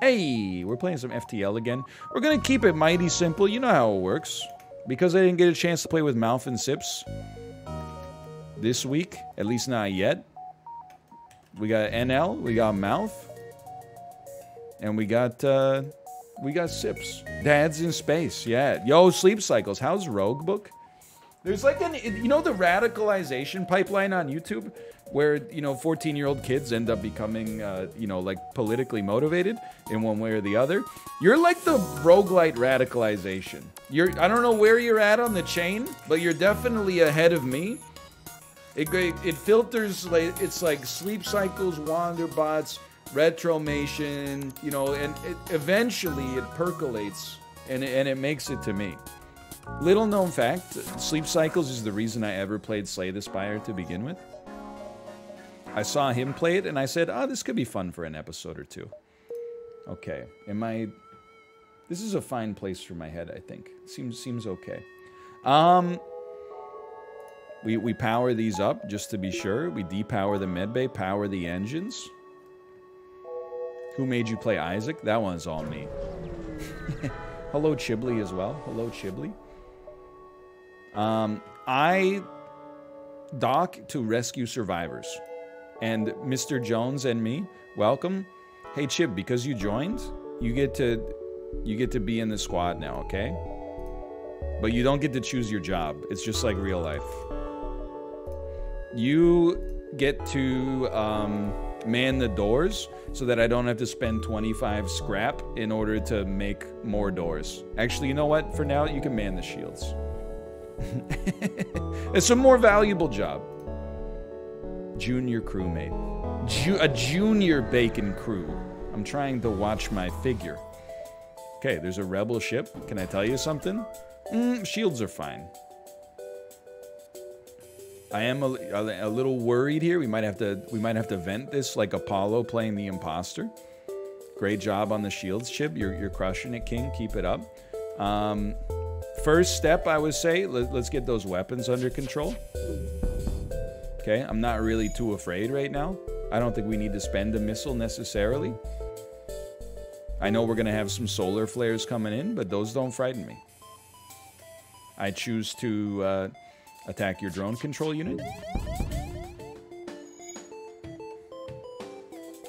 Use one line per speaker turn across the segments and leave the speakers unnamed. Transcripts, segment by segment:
Hey, we're playing some FTL again. We're gonna keep it mighty simple. You know how it works. Because I didn't get a chance to play with Mouth and Sips this week, at least not yet. We got NL, we got Mouth, and we got uh, we got Sips. Dad's in space, yeah. Yo, Sleep Cycles. How's Roguebook? There's like an, you know, the radicalization pipeline on YouTube where, you know, 14 year old kids end up becoming, uh, you know, like politically motivated in one way or the other. You're like the roguelite radicalization. You're, I don't know where you're at on the chain, but you're definitely ahead of me. It, it filters, like, it's like sleep cycles, wanderbots, retromation, you know, and it, eventually it percolates and, and it makes it to me. Little known fact, Sleep Cycles is the reason I ever played Slay the Spire to begin with. I saw him play it and I said, oh, this could be fun for an episode or two. Okay, am I... This is a fine place for my head, I think. Seems seems okay. Um, we, we power these up, just to be sure. We depower the medbay, power the engines. Who made you play Isaac? That one's all me. Hello, Chibli, as well. Hello, Chibli. Um, I dock to rescue survivors. And Mr. Jones and me, welcome. Hey Chip, because you joined, you get to you get to be in the squad now, okay? But you don't get to choose your job. It's just like real life. You get to um, man the doors so that I don't have to spend 25 scrap in order to make more doors. Actually, you know what? For now, you can man the shields. it's a more valuable job. Junior crewmate. Ju a junior bacon crew. I'm trying to watch my figure. Okay, there's a rebel ship. Can I tell you something? Mm, shields are fine. I am a, a, little worried here. We might have to we might have to vent this like Apollo playing the imposter. Great job on the shields, Chib. You're you're crushing it, King. Keep it up. Um, First step, I would say, let, us get those weapons under control. Okay, I'm not really too afraid right now. I don't think we need to spend a missile necessarily. I know we're going to have some solar flares coming in, but those don't frighten me. I choose to uh, attack your drone control unit.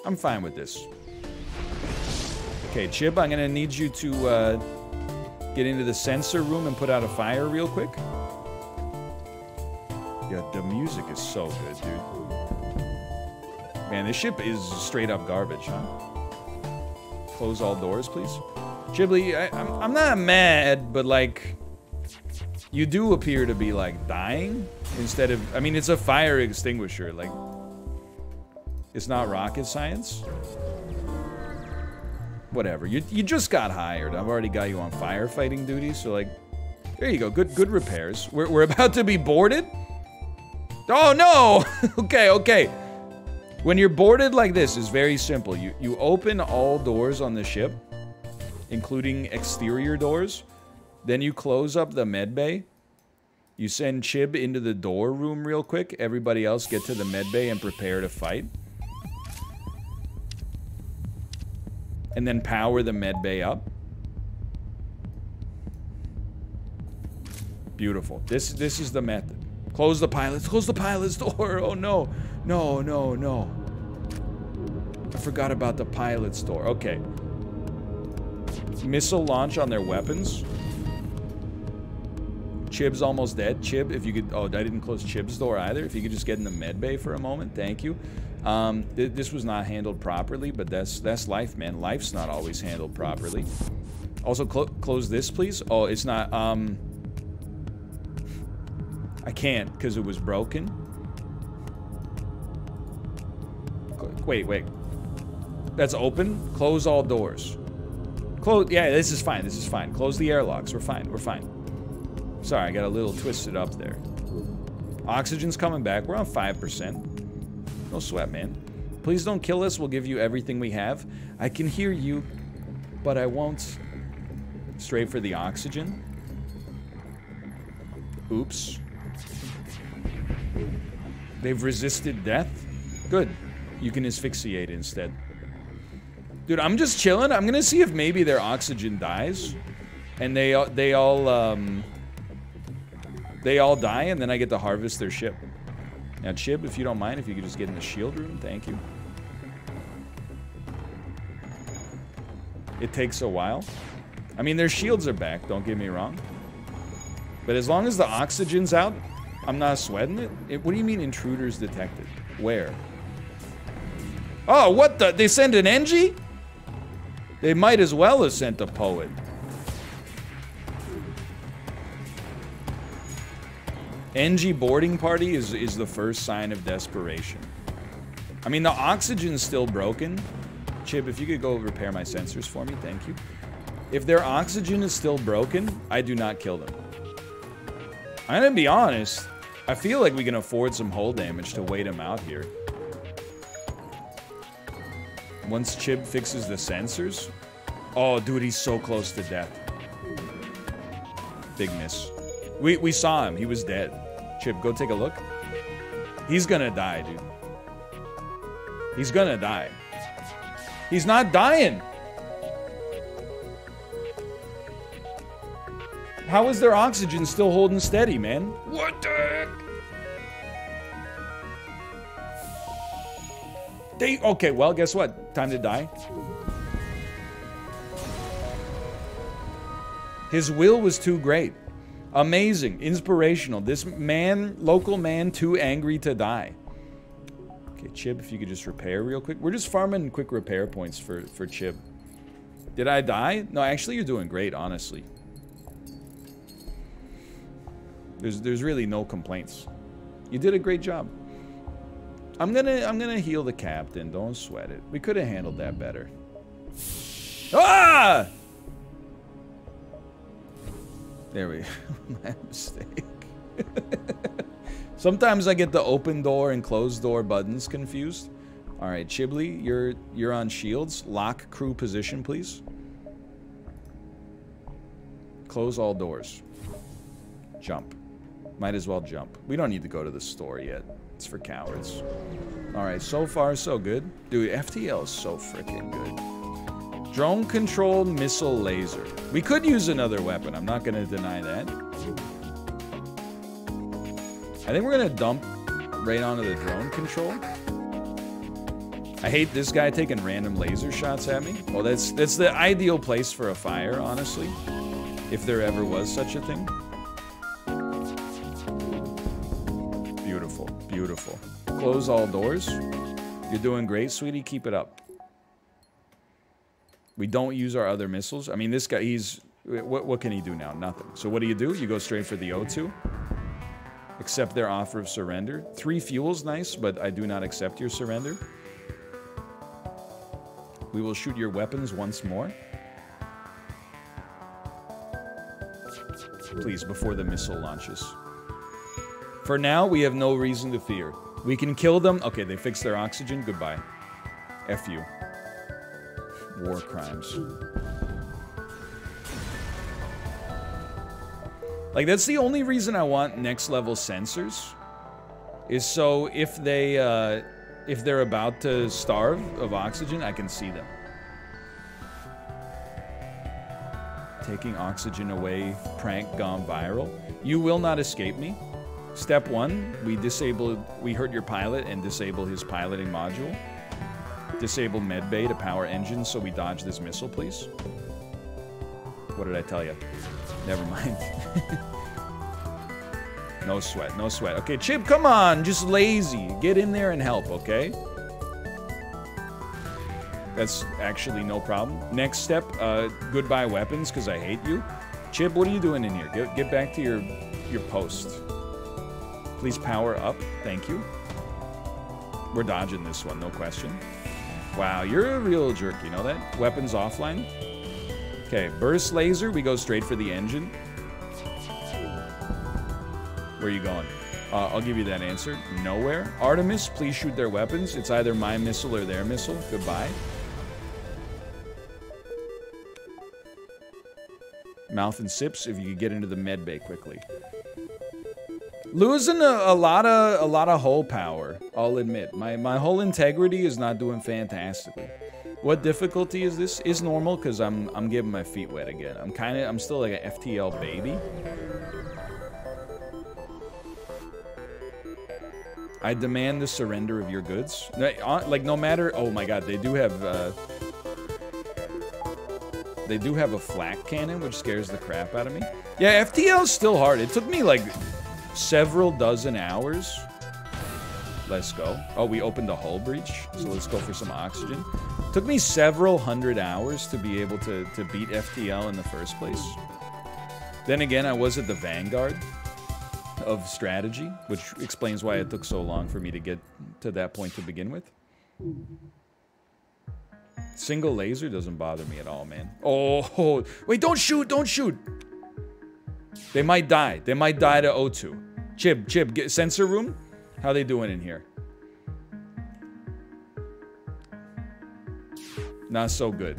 I'm fine with this. Okay, Chib, I'm going to need you to... Uh, Get into the sensor room and put out a fire real quick. Yeah, the music is so good, dude. Man, this ship is straight up garbage, huh? Close all doors, please. Chibli, I, I'm, I'm not mad, but like, you do appear to be like dying instead of, I mean, it's a fire extinguisher. Like, it's not rocket science whatever. You, you just got hired. I've already got you on firefighting duty, so like, there you go. Good good repairs. We're, we're about to be boarded? Oh, no! okay, okay. When you're boarded like this, it's very simple. You, you open all doors on the ship, including exterior doors. Then you close up the med bay. You send Chib into the door room real quick. Everybody else get to the med bay and prepare to fight. and then power the med bay up. Beautiful. This this is the method. Close the pilot's close the pilot's door. Oh no. No, no, no. I forgot about the pilot's door. Okay. Missile launch on their weapons. Chib's almost dead. Chib, if you could... Oh, I didn't close Chib's door either. If you could just get in the med bay for a moment. Thank you. Um, th this was not handled properly, but that's that's life, man. Life's not always handled properly. Also, cl close this, please. Oh, it's not. Um, I can't because it was broken. Wait, wait. That's open. Close all doors. Close. Yeah, this is fine. This is fine. Close the airlocks. We're fine. We're fine. Sorry, I got a little twisted up there. Oxygen's coming back. We're on 5%. No sweat, man. Please don't kill us. We'll give you everything we have. I can hear you, but I won't. Straight for the oxygen. Oops. They've resisted death? Good. You can asphyxiate instead. Dude, I'm just chilling. I'm gonna see if maybe their oxygen dies. And they, they all, um... They all die, and then I get to harvest their ship. Now, Chib, if you don't mind, if you could just get in the shield room, thank you. It takes a while. I mean, their shields are back, don't get me wrong. But as long as the oxygen's out, I'm not sweating it. it what do you mean intruders detected? Where? Oh, what the? They send an NG? They might as well have sent a poet. NG boarding party is, is the first sign of desperation. I mean, the oxygen's still broken. Chip, if you could go repair my sensors for me, thank you. If their oxygen is still broken, I do not kill them. I'm gonna be honest. I feel like we can afford some hull damage to wait him out here. Once Chib fixes the sensors. Oh, dude, he's so close to death. Big miss. We, we saw him. He was dead. Chip, go take a look. He's gonna die, dude. He's gonna die. He's not dying. How is their oxygen still holding steady, man? What the heck? They, okay, well, guess what? Time to die. His will was too great. Amazing, inspirational. This man, local man, too angry to die. Okay, Chip, if you could just repair real quick. We're just farming quick repair points for, for Chip. Did I die? No, actually, you're doing great, honestly. There's, there's really no complaints. You did a great job. I'm gonna, I'm gonna heal the captain. Don't sweat it. We could have handled that better. Ah! There we go. My mistake. Sometimes I get the open door and closed door buttons confused. All right, Chibli, you're you're on shields. Lock crew position, please. Close all doors. Jump. Might as well jump. We don't need to go to the store yet. It's for cowards. All right, so far so good. Dude, FTL is so freaking good. Drone control missile laser. We could use another weapon. I'm not going to deny that. I think we're going to dump right onto the drone control. I hate this guy taking random laser shots at me. Well, that's that's the ideal place for a fire, honestly. If there ever was such a thing. Beautiful, beautiful. Close all doors. You're doing great, sweetie. Keep it up. We don't use our other missiles. I mean, this guy, he's... What, what can he do now? Nothing. So what do you do? You go straight for the O2. Accept their offer of surrender. Three fuels, nice, but I do not accept your surrender. We will shoot your weapons once more. Please, before the missile launches. For now, we have no reason to fear. We can kill them. Okay, they fixed their oxygen. Goodbye. F you war crimes. Like, that's the only reason I want next level sensors. Is so if they, uh, if they're about to starve of oxygen, I can see them. Taking oxygen away, prank gone viral. You will not escape me. Step one, we disable, we hurt your pilot and disable his piloting module. Disable medbay to power engines so we dodge this missile, please. What did I tell you? Never mind. no sweat, no sweat. Okay, Chip, come on, just lazy. Get in there and help, okay? That's actually no problem. Next step, uh, goodbye weapons, because I hate you. Chip, what are you doing in here? Get, get back to your, your post. Please power up. Thank you. We're dodging this one, no question. Wow, you're a real jerk, you know that? Weapons offline. Okay, burst laser, we go straight for the engine. Where are you going? Uh, I'll give you that answer. Nowhere. Artemis, please shoot their weapons. It's either my missile or their missile. Goodbye. Mouth and sips if you could get into the med bay quickly. Losing a, a, lot of a lot of hull power, I'll admit. My my hull integrity is not doing fantastically. What difficulty is this? Is normal because I'm I'm getting my feet wet again. I'm kind of I'm still like an FTL baby. I demand the surrender of your goods. Uh, like no matter. Oh my God, they do have. Uh, they do have a flak cannon, which scares the crap out of me. Yeah, FTL is still hard. It took me like several dozen hours. Let's go. Oh, we opened a hull breach, so let's go for some oxygen. Took me several hundred hours to be able to, to beat FTL in the first place. Then again, I was at the vanguard of strategy, which explains why it took so long for me to get to that point to begin with. Single laser doesn't bother me at all, man. Oh, wait, don't shoot, don't shoot. They might die. They might die to O2. Chib, Chib, get sensor room? How are they doing in here? Not so good.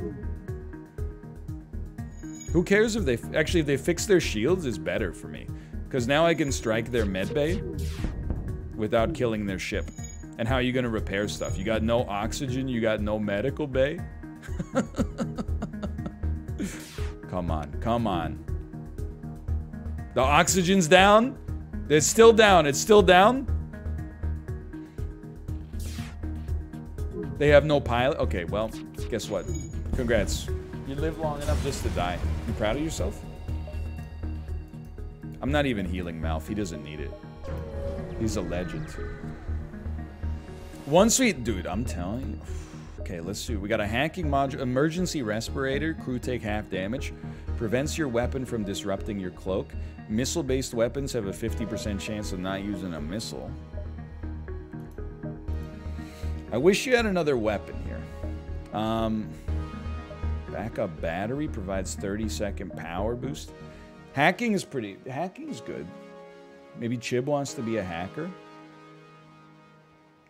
Who cares if they... Actually, if they fix their shields, it's better for me. Because now I can strike their medbay without killing their ship. And how are you going to repair stuff? You got no oxygen, you got no medical bay? come on, come on. The oxygen's down? It's still down, it's still down? They have no pilot? Okay, well, guess what? Congrats. You live long enough just to die. You proud of yourself? I'm not even healing Malf. He doesn't need it. He's a legend. One sweet... Dude, I'm telling you. Okay, let's see. We got a hacking module. Emergency respirator. Crew take half damage. Prevents your weapon from disrupting your cloak. Missile-based weapons have a 50% chance of not using a missile. I wish you had another weapon here. Um, backup battery provides 30 second power boost. Hacking is pretty, hacking is good. Maybe Chib wants to be a hacker.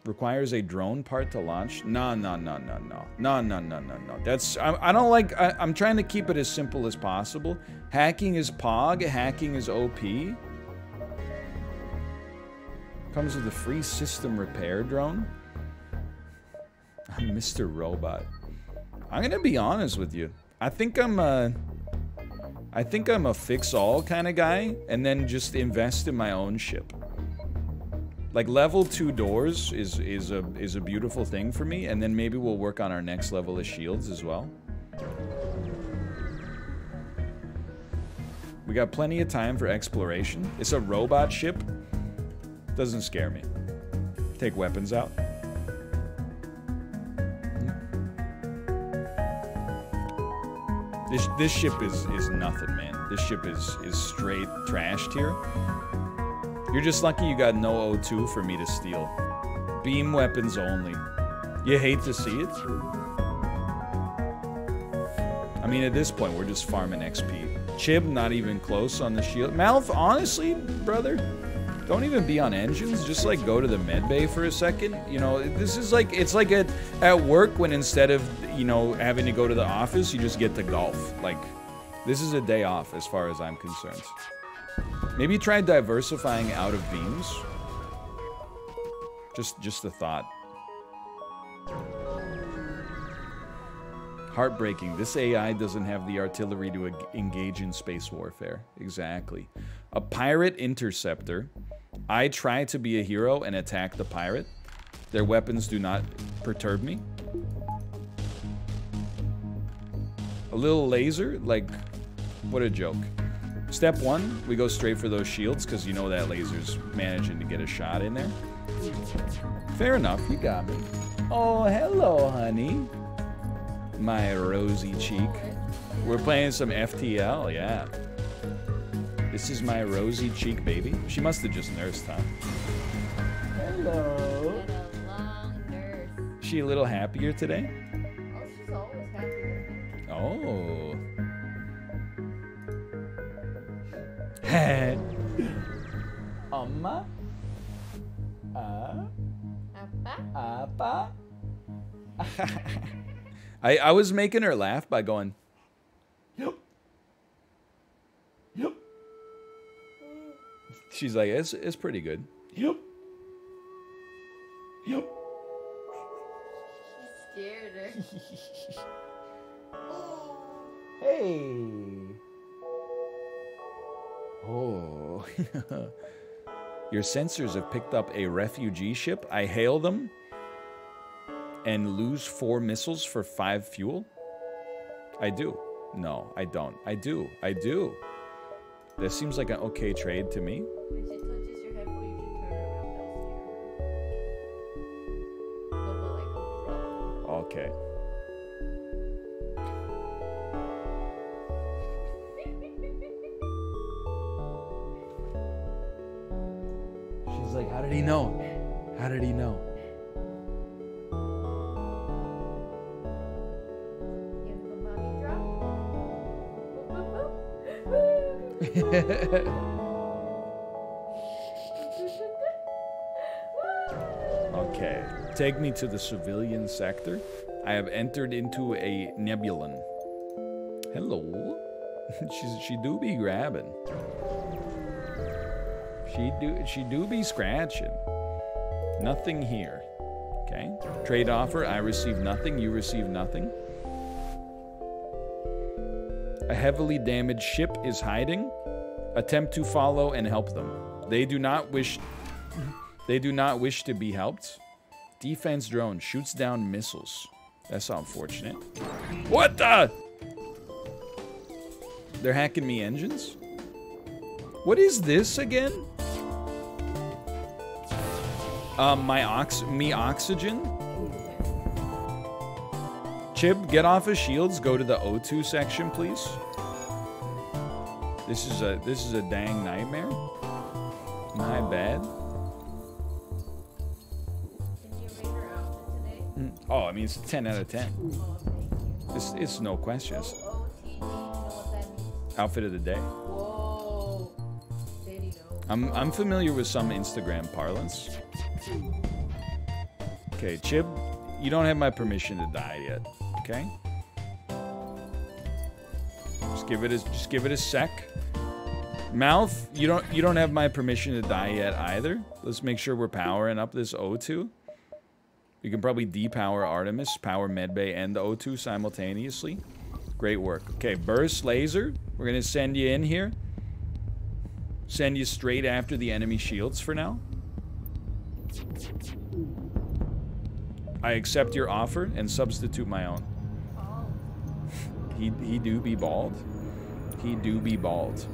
Requires a drone part to launch. No, no, no, no, no. No, no, no, no, no. That's, I, I don't like, I, I'm trying to keep it as simple as possible. Hacking is POG, hacking is OP. Comes with a free system repair drone. I'm Mr. Robot. I'm gonna be honest with you. I think I'm a... I think I'm a fix-all kind of guy, and then just invest in my own ship. Like level two doors is is a is a beautiful thing for me, and then maybe we'll work on our next level of shields as well. We got plenty of time for exploration. It's a robot ship. Doesn't scare me. Take weapons out. This this ship is is nothing, man. This ship is is straight trashed here. You're just lucky you got no O2 for me to steal. Beam weapons only. You hate to see it? I mean, at this point, we're just farming XP. Chib, not even close on the shield. Malf, honestly, brother, don't even be on engines. Just like go to the med bay for a second. You know, this is like it's like at at work when instead of you know having to go to the office, you just get to golf. Like this is a day off as far as I'm concerned. Maybe try diversifying out of beams. Just just a thought. Heartbreaking. This AI doesn't have the artillery to engage in space warfare. Exactly. A pirate interceptor I try to be a hero and attack the pirate. Their weapons do not perturb me. A little laser? Like, what a joke. Step one, we go straight for those shields because you know that laser's managing to get a shot in there. Fair enough, you got me. Oh, hello, honey. My rosy cheek. We're playing some FTL, yeah. This is my rosy cheek baby. She must have just nursed, huh? Hello. She a little happier today?
Oh, she's always happy
Oh. Hey. Amma? Ah?
Appa?
Appa? I, I was making her laugh by going, Yep. Yep. She's like, it's, it's pretty good. Yep. Yep.
She scared her.
hey. Oh. Your sensors have picked up a refugee ship. I hail them and lose four missiles for five fuel? I do. No, I don't. I do. I do. This seems like an okay trade to me.
When
She's like, how did he know? How did he know? Okay. Take me to the civilian sector. I have entered into a nebulon. Hello. She's, she do be grabbing. She do she do be scratching. Nothing here. Okay. Trade offer. I receive nothing. You receive nothing. A heavily damaged ship is hiding. Attempt to follow and help them. They do not wish they do not wish to be helped. Defense drone shoots down missiles. That's unfortunate. What the? They're hacking me engines? What is this again? Um, my ox, me oxygen. Chib, get off of shields. Go to the O2 section, please. This is a this is a dang nightmare. My bad.
Can you rate her outfit today?
Mm, Oh, I mean it's a 10 out of 10.
Oh, thank you.
It's it's no question. It's
OOTD, you know what that means?
outfit of the day.
Whoa. Daddy knows.
I'm I'm familiar with some Instagram parlance. Okay, Chib, you don't have my permission to die yet. Okay? Just give it a just give it a sec. Mouth, you don't you don't have my permission to die yet either. Let's make sure we're powering up this O2. You can probably depower Artemis, power Medbay and the O2 simultaneously. Great work. Okay, burst laser. We're gonna send you in here. Send you straight after the enemy shields for now. I accept your offer and substitute my own. He he do be bald. He do be bald.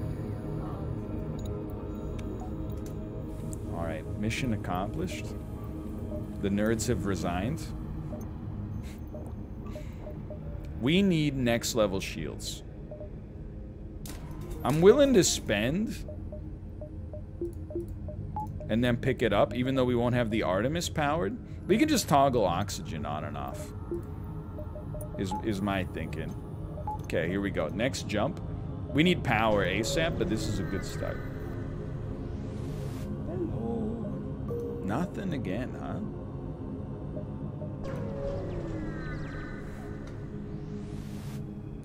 All right, mission accomplished. The nerds have resigned. We need next level shields. I'm willing to spend and then pick it up, even though we won't have the Artemis powered. We can just toggle oxygen on and off. Is is my thinking. Okay, here we go. Next jump. We need power ASAP, but this is a good start. Hello. Nothing again, huh?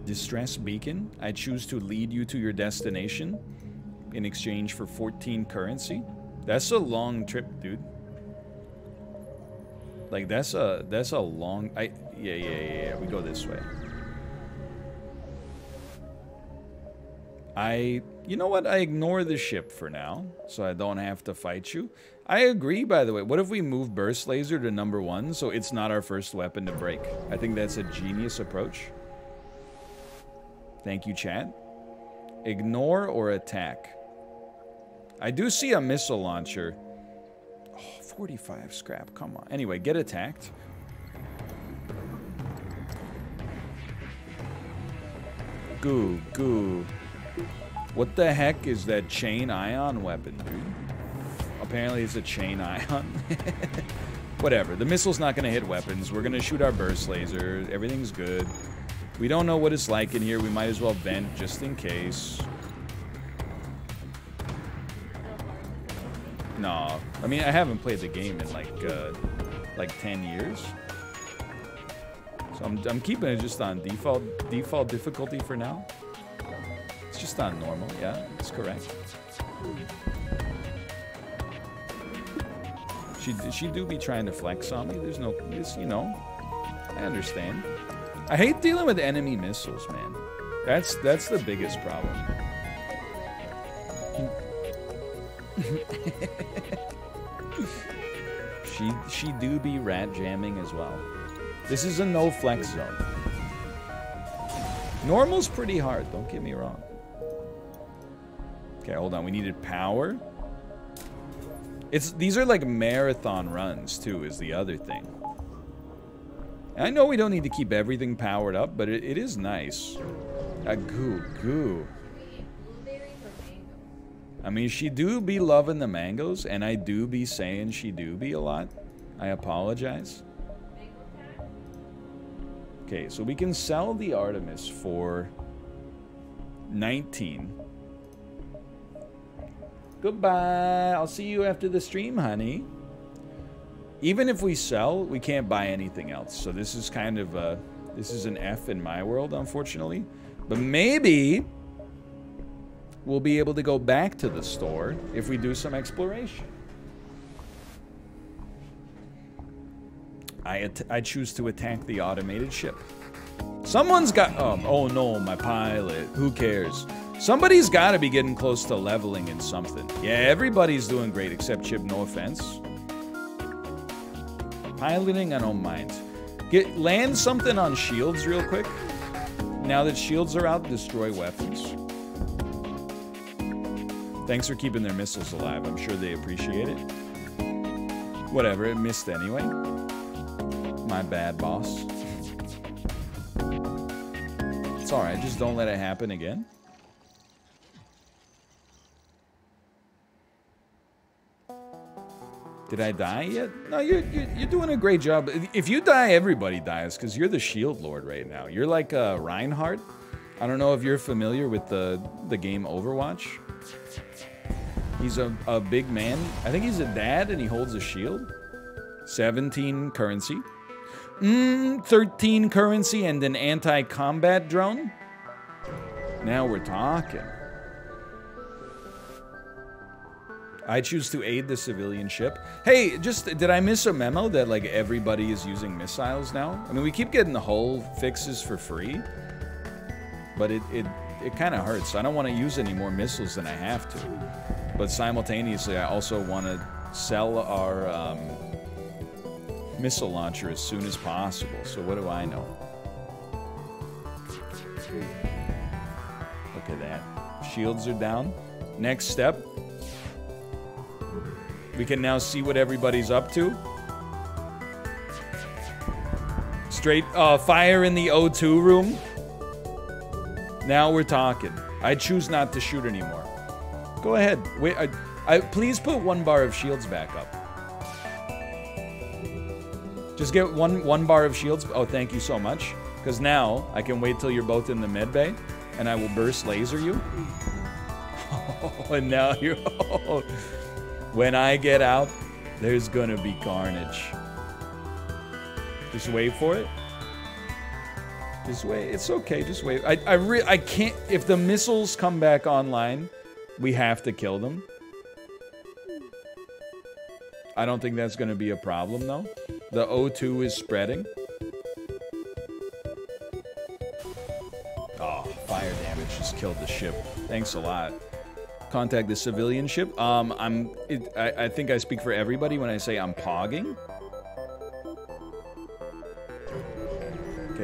Distress beacon. I choose to lead you to your destination in exchange for 14 currency. That's a long trip, dude. Like that's a that's a long I yeah yeah yeah, yeah. we go this way. I you know what? I ignore the ship for now, so I don't have to fight you. I agree by the way. What if we move burst laser to number 1 so it's not our first weapon to break? I think that's a genius approach. Thank you, chat. Ignore or attack. I do see a missile launcher. Oh, 45 scrap. Come on. Anyway, get attacked. Goo, goo. What the heck is that chain ion weapon, dude? Apparently it's a chain ion. Whatever. The missile's not to hit weapons. We're to shoot our burst laser. Everything's good. We don't know what it's like in here. We might as well vent just in case. No. I mean, I haven't played the game in like, uh, like 10 years. So I'm, I'm keeping it just on default, default difficulty for now. It's just on normal, yeah, that's correct. She, she do be trying to flex on me. There's no, this, you know. I understand. I hate dealing with enemy missiles, man. That's that's the biggest problem. she she do be rat jamming as well. This is a no flex zone. Normal's pretty hard, don't get me wrong. Okay, hold on. We needed power. It's these are like marathon runs too, is the other thing. I know we don't need to keep everything powered up, but it, it is nice. A goo goo. I mean, she do be loving the mangoes, and I do be saying she do be a lot. I apologize. Okay, so we can sell the Artemis for 19. Goodbye. I'll see you after the stream, honey. Even if we sell, we can't buy anything else. So this is kind of a, this is an F in my world, unfortunately. But maybe we'll be able to go back to the store if we do some exploration. I, I choose to attack the automated ship. Someone's got. Oh, oh no, my pilot. Who cares? Somebody's got to be getting close to leveling in something. Yeah, everybody's doing great except Chip. No offense. Piloting, I don't mind. Get land something on shields real quick. Now that shields are out, destroy weapons. Thanks for keeping their missiles alive. I'm sure they appreciate it. Whatever, it missed anyway. My bad, boss. It's alright, just don't let it happen again. Did I die yet? No, you're, you're, you're doing a great job. If you die, everybody dies, because you're the shield lord right now. You're like uh, Reinhardt. I don't know if you're familiar with the, the game Overwatch. He's a, a big man. I think he's a dad, and he holds a shield. 17 currency. Mm, 13 currency and an anti-combat drone? Now we're talking. I choose to aid the civilian ship. Hey, just did I miss a memo that like everybody is using missiles now? I mean, we keep getting the hull fixes for free, but it it it kind of hurts. I don't want to use any more missiles than I have to, but simultaneously, I also want to sell our um, missile launcher as soon as possible. So what do I know? Look at that. Shields are down. Next step. We can now see what everybody's up to. Straight uh, fire in the O2 room. Now we're talking. I choose not to shoot anymore. Go ahead. Wait. I, I, please put one bar of shields back up. Just get one one bar of shields. Oh, thank you so much. Because now I can wait till you're both in the med bay, and I will burst laser you. and now you're. when I get out, there's gonna be carnage. Just wait for it. Just wait. It's okay. Just wait. I I re- I can't. If the missiles come back online, we have to kill them. I don't think that's gonna be a problem though. The O2 is spreading. Oh, fire damage just killed the ship. Thanks a lot. Contact the civilian ship. Um, I'm. It, I, I think I speak for everybody when I say I'm pogging.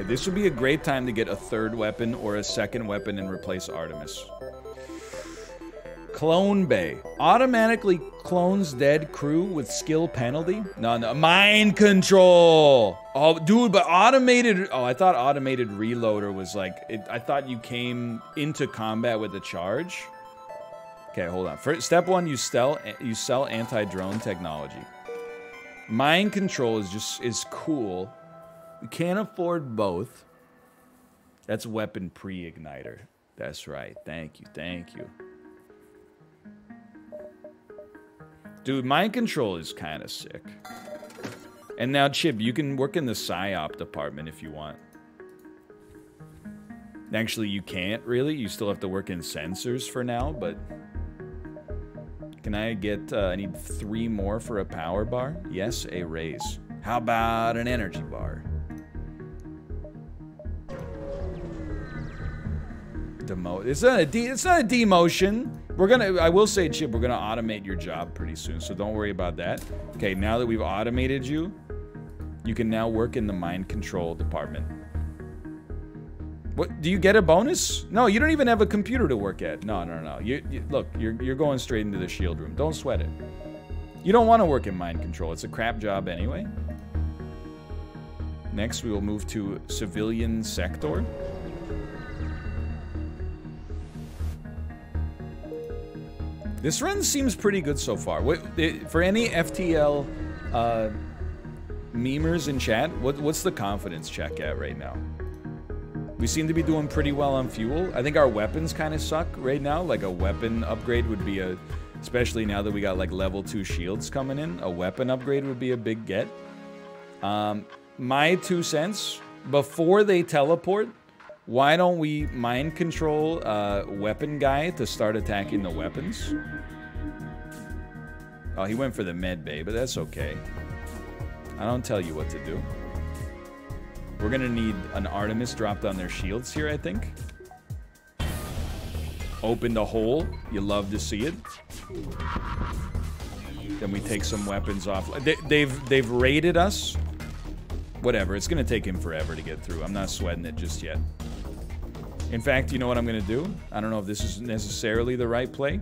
This would be a great time to get a third weapon or a second weapon and replace Artemis. Clone Bay. Automatically clones dead crew with skill penalty? No, no. Mind control! Oh, dude, but automated... Oh, I thought automated reloader was like... It, I thought you came into combat with a charge. Okay, hold on. First, step one, you sell, you sell anti-drone technology. Mind control is just... is cool. We can't afford both. That's weapon pre-igniter. That's right. Thank you. Thank you. Dude, mind control is kind of sick. And now, Chip, you can work in the PSYOP department if you want. Actually, you can't really. You still have to work in sensors for now, but... Can I get... Uh, I need three more for a power bar? Yes, a raise. How about an energy bar? Demote. It's not a de it's not a demotion. We're gonna I will say, Chip, we're gonna automate your job pretty soon, so don't worry about that. Okay, now that we've automated you, you can now work in the mind control department. What do you get a bonus? No, you don't even have a computer to work at. No, no, no. You, you look, you're you're going straight into the shield room. Don't sweat it. You don't want to work in mind control. It's a crap job anyway. Next, we will move to civilian sector. This run seems pretty good so far. What, for any FTL uh, memers in chat, what, what's the confidence check at right now? We seem to be doing pretty well on fuel. I think our weapons kind of suck right now. Like a weapon upgrade would be a, especially now that we got like level two shields coming in, a weapon upgrade would be a big get. Um, my two cents, before they teleport, why don't we mind control uh, weapon guy to start attacking the weapons? Oh, he went for the med bay, but that's okay. I don't tell you what to do. We're gonna need an Artemis dropped on their shields here, I think. Open the hole. You love to see it. Then we take some weapons off. They, they've they've raided us. Whatever. It's gonna take him forever to get through. I'm not sweating it just yet. In fact, you know what I'm going to do? I don't know if this is necessarily the right play.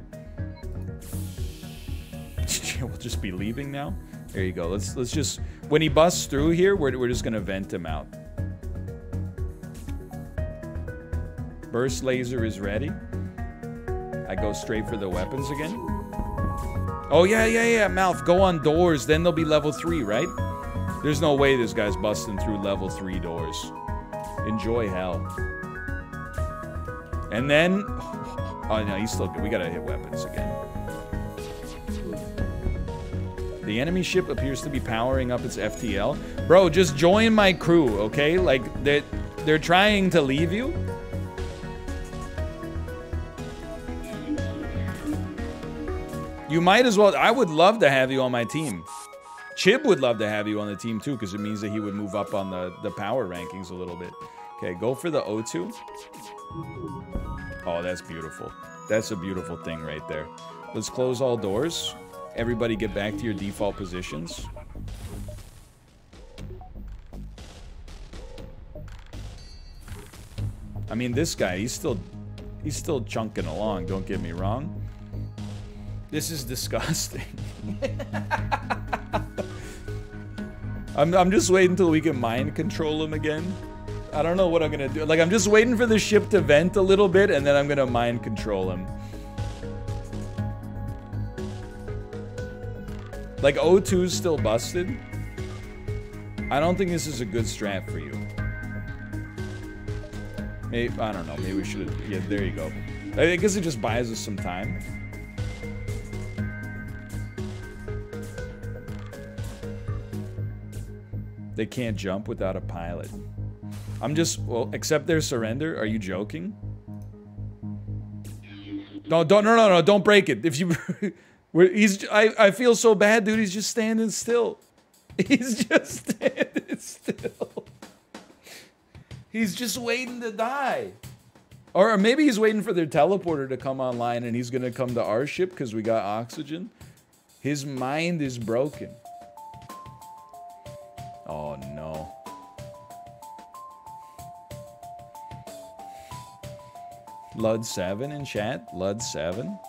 we'll just be leaving now. There you go. Let's let's just when he busts through here, we're we're just to vent him out. Burst laser is ready. I go straight for the weapons again. Oh yeah, yeah, yeah, mouth. Go on doors, then they'll be level 3, right? There's no way this guy's busting through level 3 doors. Enjoy hell. And then... Oh, no, he's still good. We gotta hit weapons again. The enemy ship appears to be powering up its FTL. Bro, just join my crew, okay? Like, they're, they're trying to leave you. You might as well... I would love to have you on my team. Chib would love to have you on the team, too, because it means that he would move up on the, the power rankings a little bit. Okay, go for the O2. Oh, that's beautiful. That's a beautiful thing right there. Let's close all doors. Everybody get back to your default positions. I mean, this guy, he's still he's still chunking along, don't get me wrong. This is disgusting. I'm, I'm just waiting until we can mind control him again. I don't know what I'm gonna do. Like, I'm just waiting for the ship to vent a little bit, and then I'm gonna mind control him. Like, O2's still busted. I don't think this is a good strat for you. Maybe, I don't know, maybe we should yeah, there you go. I guess it just buys us some time. They can't jump without a pilot. I'm just, well, accept their surrender. Are you joking? No, don't, no, no, no, don't break it. If you, he's, I, I feel so bad, dude. He's just standing still. He's just standing still. He's just waiting to die. Or maybe he's waiting for their teleporter to come online and he's going to come to our ship because we got oxygen. His mind is broken. Oh, no. Lud7 in chat. Lud7.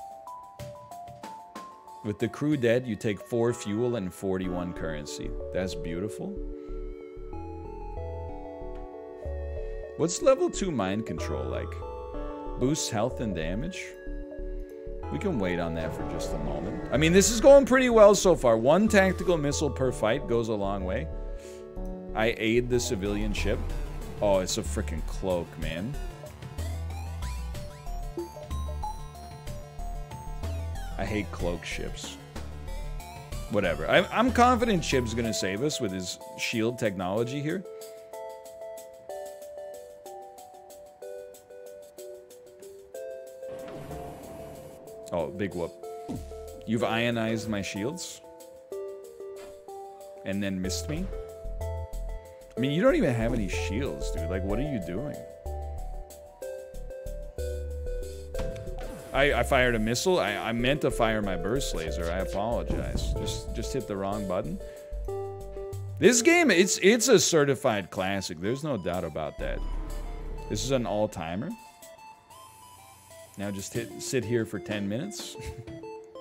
With the crew dead, you take 4 fuel and 41 currency. That's beautiful. What's level 2 mind control like? Boosts health and damage? We can wait on that for just a moment. I mean, this is going pretty well so far. One tactical missile per fight goes a long way. I aid the civilian ship. Oh, it's a freaking cloak, man. I hate cloak ships. Whatever. I, I'm confident Chib's gonna save us with his shield technology here. Oh, big whoop. You've ionized my shields? And then missed me? I mean, you don't even have any shields, dude. Like, what are you doing? I, I fired a missile. I, I meant to fire my burst laser. I apologize. Just just hit the wrong button. This game, it's it's a certified classic. There's no doubt about that. This is an all-timer. Now just hit sit here for 10 minutes.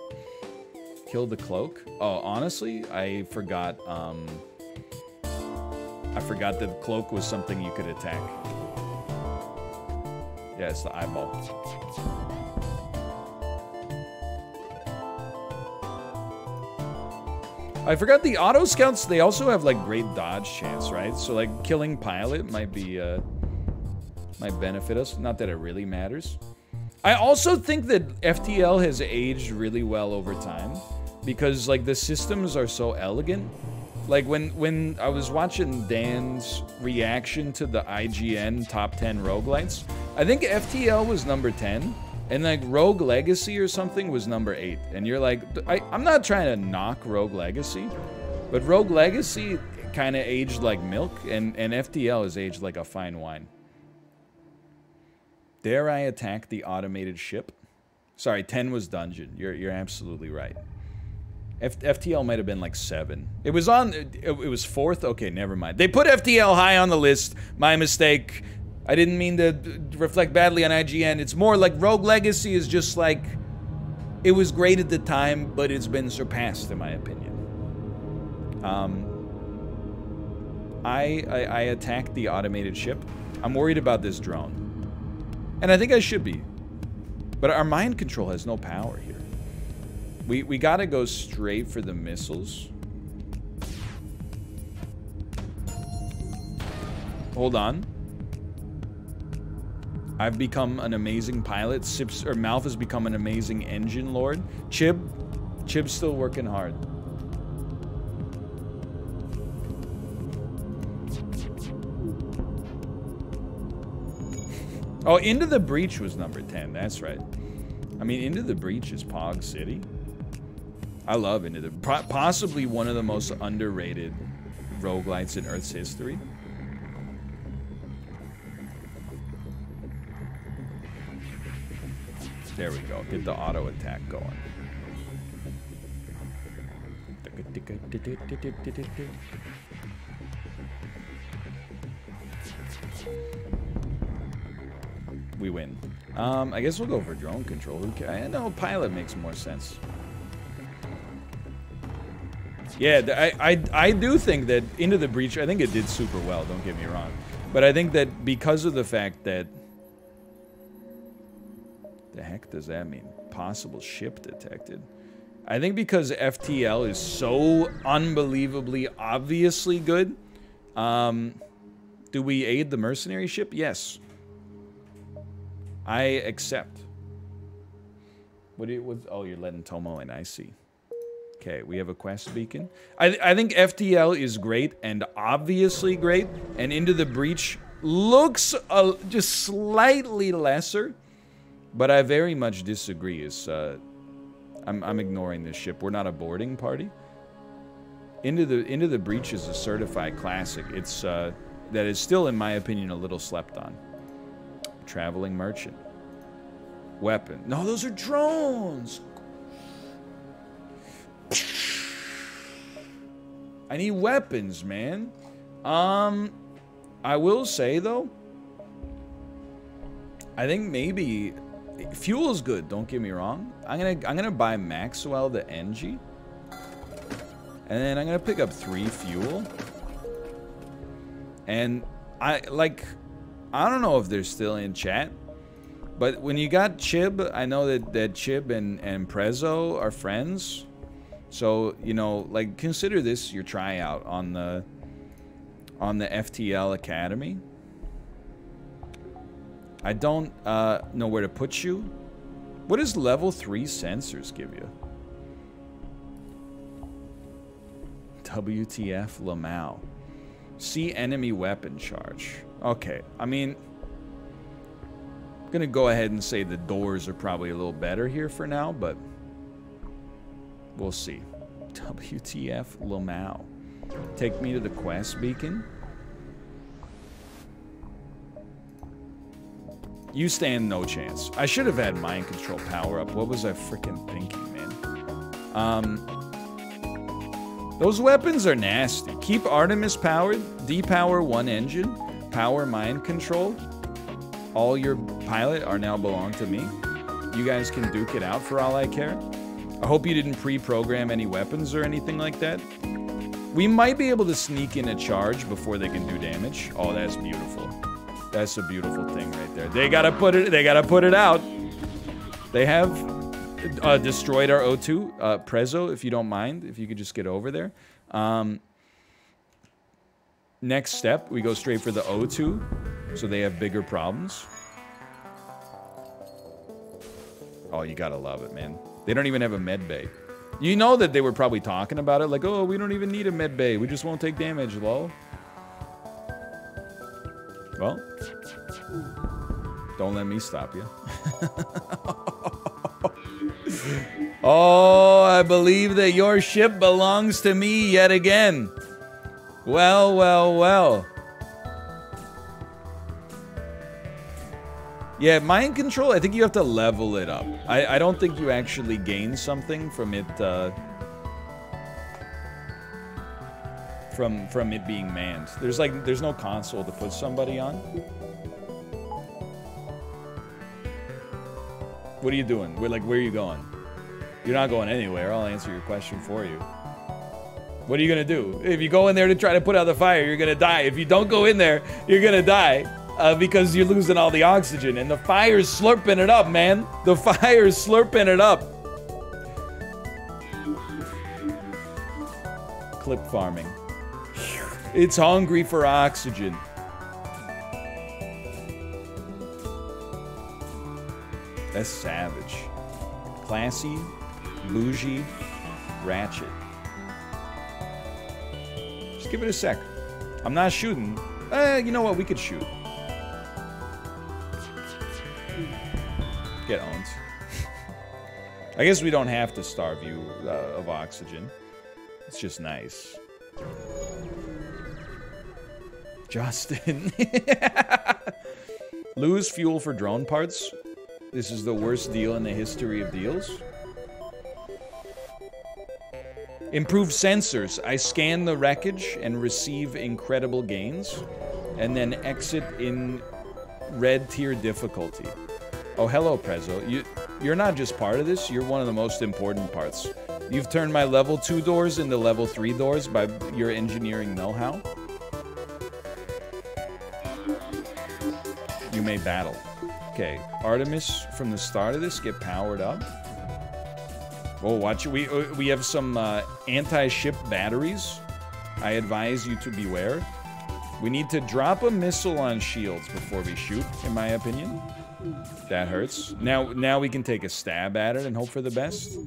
Kill the cloak. Oh, honestly, I forgot um I forgot that the cloak was something you could attack. Yeah, it's the eyeball. I forgot the auto scouts, they also have like great dodge chance, right? So like killing pilot might be uh might benefit us. Not that it really matters. I also think that FTL has aged really well over time because like the systems are so elegant. Like when when I was watching Dan's reaction to the IGN top 10 roguelites, I think FTL was number 10 and like Rogue Legacy or something was number 8. And you're like I I'm not trying to knock Rogue Legacy, but Rogue Legacy kind of aged like milk and and FTL is aged like a fine wine. Dare I attack the automated ship? Sorry, 10 was dungeon. You're, you're absolutely right. F FTL might have been like 7. It was on... It, it was 4th? Okay, never mind. They put FTL high on the list. My mistake. I didn't mean to reflect badly on IGN. It's more like Rogue Legacy is just like... It was great at the time, but it's been surpassed, in my opinion. Um, I, I, I attacked the automated ship. I'm worried about this drone. And I think I should be. But our mind control has no power here. We, we gotta go straight for the missiles. Hold on. I've become an amazing pilot. Sips or Mouth has become an amazing engine lord. Chib, Chib's still working hard. Oh, Into the Breach was number 10. That's right. I mean, Into the Breach is Pog City. I love Into the... Possibly one of the most underrated roguelites in Earth's history. There we go. Get the auto attack going. we win. Um, I guess we'll go for drone control. Who I know pilot makes more sense. Yeah, I, I, I do think that Into the Breach, I think it did super well, don't get me wrong. But I think that because of the fact that... The heck does that mean? Possible ship detected. I think because FTL is so unbelievably obviously good, um, do we aid the mercenary ship? Yes. I accept. What do you, oh, you're letting Tomo in, I see. Okay, we have a quest beacon. I, I think FTL is great and obviously great, and Into the Breach looks uh, just slightly lesser, but I very much disagree. Is uh, I'm, I'm ignoring this ship. We're not a boarding party. Into the Into the Breach is a certified classic. It's uh, that is still, in my opinion, a little slept on. Traveling merchant. Weapon. No, those are drones. I need weapons, man. Um, I will say though, I think maybe fuel is good. Don't get me wrong. I'm gonna I'm gonna buy Maxwell the NG, and then I'm gonna pick up three fuel. And I like I don't know if they're still in chat, but when you got Chib, I know that, that Chib and, and Prezzo are friends. So, you know, like consider this your tryout on the on the FTL Academy. I don't uh, know where to put you. What does level 3 sensors give you? WTF Lamau. See enemy weapon charge. Okay, I mean, I'm gonna go ahead and say the doors are probably a little better here for now, but we'll see. WTF Lamau. Take me to the quest beacon. You stand no chance. I should have had mind control power up. What was I freaking thinking, man? Um, those weapons are nasty. Keep Artemis powered, depower one engine, power mind control. All your pilot are now belong to me. You guys can duke it out for all I care. I hope you didn't pre-program any weapons or anything like that. We might be able to sneak in a charge before they can do damage. Oh, that's beautiful. That's a beautiful thing right there. They gotta put it. They gotta put it out. They have uh, destroyed our O2. Uh, if you don't mind, if you could just get over there. Um, next step, we go straight for the O2, so they have bigger problems. Oh, you gotta love it, man. They don't even have a med bay. You know that they were probably talking about it, like, oh, we don't even need a med bay. We just won't take damage, lol. Well, don't let me stop you. oh, I believe that your ship belongs to me yet again. Well, well, well. Yeah, mind control, I think you have to level it up. I, I don't think you actually gain something from it, uh, From, from it being manned. There's like, there's no console to put somebody on. What are you doing? We're like, where are you going? You're not going anywhere. I'll answer your question for you. What are you gonna do? If you go in there to try to put out the fire, you're gonna die. If you don't go in there, you're gonna die uh, because you're losing all the oxygen. And the fire's slurping it up, man. The fire's slurping it up. Clip farming. It's hungry for oxygen. That's savage. Classy, bougie, ratchet. Just give it a sec. I'm not shooting. Eh, you know what? We could shoot. Get owned. I guess we don't have to starve you uh, of oxygen. It's just nice. Justin. Lose fuel for drone parts. This is the worst deal in the history of deals. Improve sensors. I scan the wreckage and receive incredible gains, and then exit in red tier difficulty. Oh, hello, Prezzo. You, you're not just part of this, you're one of the most important parts. You've turned my level 2 doors into level 3 doors by your engineering know-how. May battle. Okay, Artemis from the start of this get powered up. Oh, watch it. We, uh, we have some uh, anti-ship batteries. I advise you to beware. We need to drop a missile on shields before we shoot, in my opinion. That hurts. Now, now we can take a stab at it and hope for the best.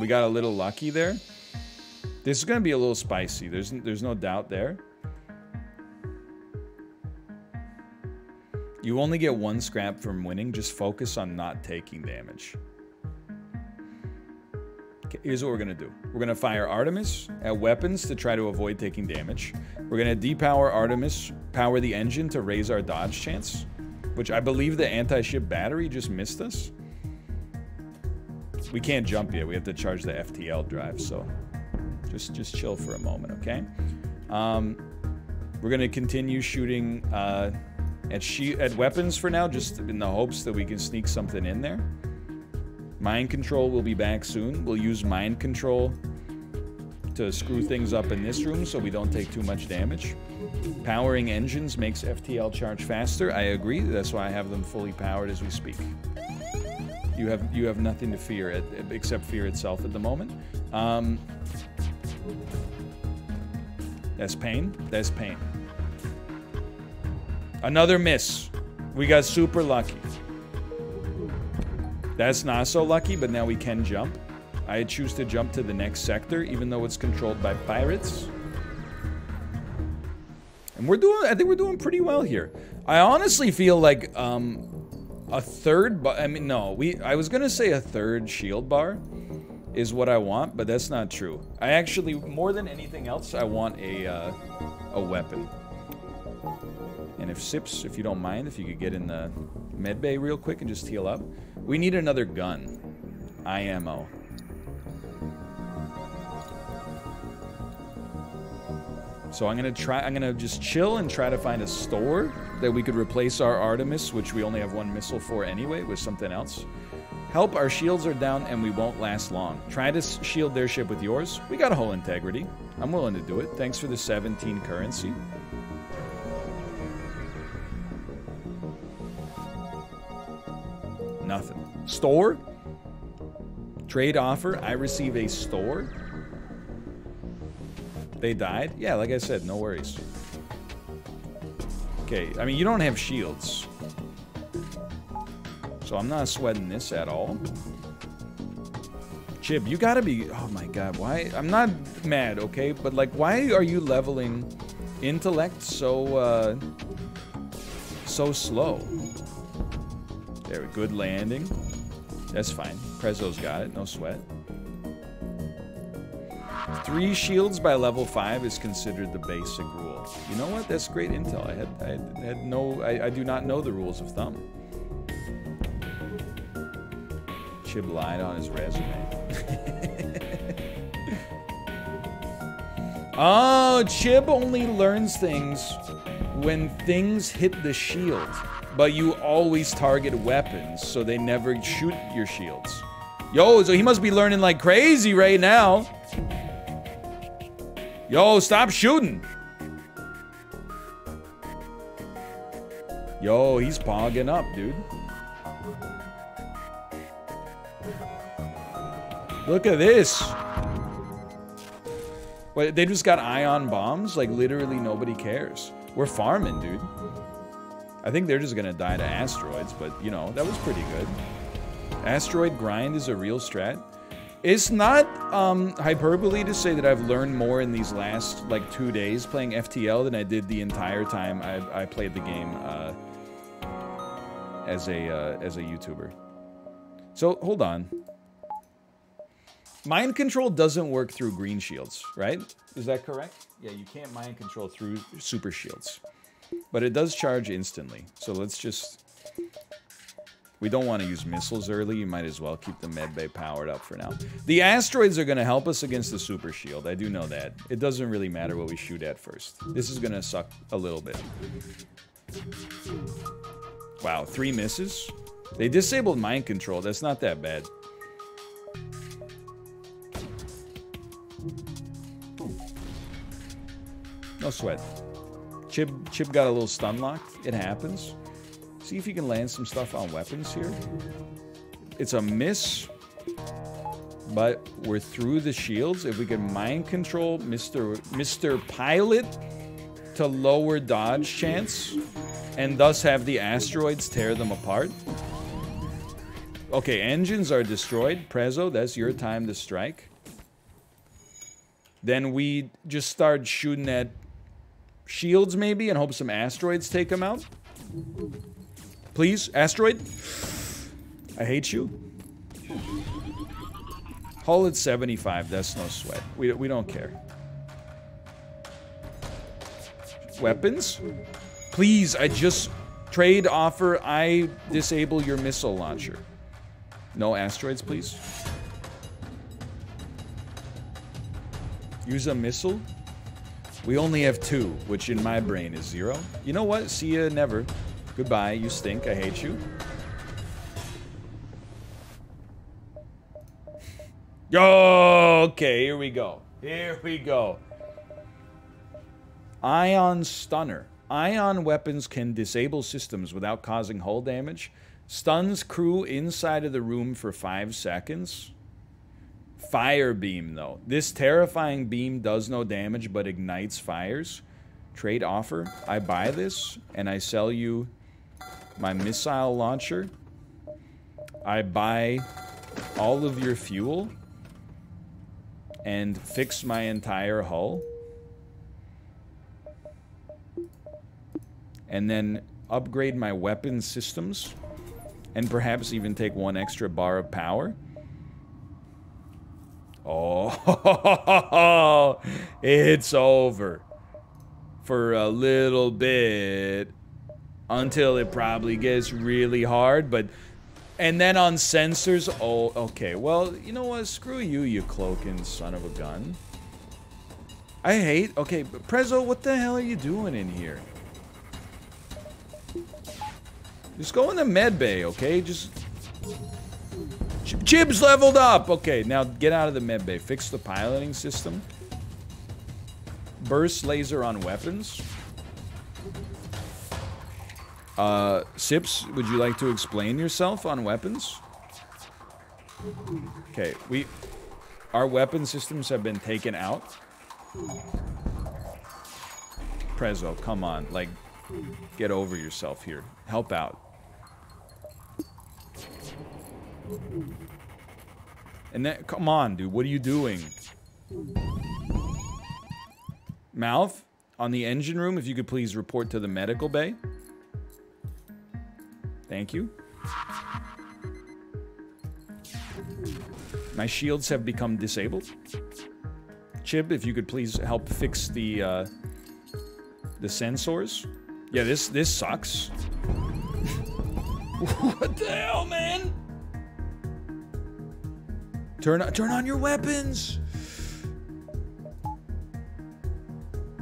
We got a little lucky there. This is going to be a little spicy. There's, there's no doubt there. You only get one scrap from winning. Just focus on not taking damage. Okay, here's what we're going to do. We're going to fire Artemis at weapons to try to avoid taking damage. We're going to depower Artemis, power the engine to raise our dodge chance, which I believe the anti-ship battery just missed us. We can't jump yet. We have to charge the FTL drive, so just just chill for a moment, okay? Um, we're going to continue shooting uh, at, at weapons for now, just in the hopes that we can sneak something in there. Mind control will be back soon. We'll use mind control to screw things up in this room so we don't take too much damage. Powering engines makes FTL charge faster. I agree. That's why I have them fully powered as we speak. You have you have nothing to fear at, except fear itself at the moment. Um, that's pain. That's pain. Another miss. We got super lucky. That's not so lucky, but now we can jump. I choose to jump to the next sector, even though it's controlled by pirates. And we're doing, I think we're doing pretty well here. I honestly feel like um, a third, I mean, no, we. I was going to say a third shield bar is what I want, but that's not true. I actually, more than anything else, I want a, uh, a weapon. And if Sips, if you don't mind, if you could get in the med bay real quick and just heal up. We need another gun. IMO. So I'm gonna try. I'm gonna just chill and try to find a store that we could replace our Artemis, which we only have one missile for anyway, with something else. Help, our shields are down and we won't last long. Try to shield their ship with yours. We got a whole integrity. I'm willing to do it. Thanks for the 17 currency. Nothing. Store? Trade offer. I receive a store. They died? Yeah, like I said, no worries. Okay, I mean, you don't have shields. So I'm not sweating this at all. Chib, you gotta be... Oh my god, why... I'm not mad, okay? But, like, why are you leveling intellect so, uh... So slow? There, good landing. That's fine. Prezzo's got it, no sweat. Three shields by level five is considered the basic rule. You know what? That's great intel. I had, I had no, I, I do not know the rules of thumb. Chib lied on his resume. oh, Chib only learns things when things hit the shield. But you always target weapons, so they never shoot your shields. Yo, so he must be learning like crazy right now. Yo, stop shooting. Yo, he's pogging up, dude. Look at this. Wait, they just got ion bombs? Like, literally nobody cares. We're farming, dude. I think they're just gonna die to asteroids, but, you know, that was pretty good. Asteroid grind is a real strat. It's not um, hyperbole to say that I've learned more in these last, like, two days playing FTL than I did the entire time I, I played the game uh, as, a, uh, as a YouTuber. So, hold on. Mind control doesn't work through green shields, right? Is that correct? Yeah, you can't mind control through super shields. But it does charge instantly. So let's just we don't want to use missiles early. You might as well keep the medbay powered up for now. The asteroids are going to help us against the super shield. I do know that. It doesn't really matter what we shoot at first. This is going to suck a little bit. Wow, three misses? They disabled mind control. That's not that bad. No sweat. Chip, Chib got a little stun locked. It happens. See if you can land some stuff on weapons here. It's a miss, but we're through the shields. If we can mind control Mr. Mr. Pilot to lower dodge chance, and thus have the asteroids tear them apart. Okay, engines are destroyed. Prezzo, that's your time to strike. Then we just start shooting at shields maybe and hope some asteroids take them out. Please, asteroid. I hate you. Hull at 75, that's no sweat. We, we don't care. Weapons? Please, I just... Trade offer, I disable your missile launcher. No asteroids, please. Use a missile? We only have two, which in my brain is zero. You know what? See ya never. Goodbye, you stink, I hate you. Yo, okay, here we go. Here we go. Ion Stunner. Ion weapons can disable systems without causing hull damage. Stuns crew inside of the room for 5 seconds. Fire beam, though. This terrifying beam does no damage but ignites fires. Trade offer. I buy this and I sell you my missile launcher. I buy all of your fuel and fix my entire hull. And then upgrade my weapon systems and perhaps even take one extra bar of power. Oh, it's over for a little bit. until it probably gets really hard, but and then on sensors, oh, okay. Well, you know what? Screw you, you cloaking son of a gun. I hate, okay, Prezzo, what the hell are you doing in here? Just go in the med bay, okay? Just... Chib's leveled up! Okay, now get out of the med bay. Fix the piloting system. Burst laser on weapons. Uh, Sips, would you like to explain yourself on weapons? Okay, we... Our weapon systems have been taken out. Prezzo, come on. Like, get over yourself here. Help out. And then, come on, dude. What are you doing? Mouth, on the engine room, if you could please report to the medical bay. Thank you. My shields have become disabled. Chib, if you could please help fix the uh, the sensors. Yeah, this this sucks. what the hell, man? Turn on, turn on your weapons.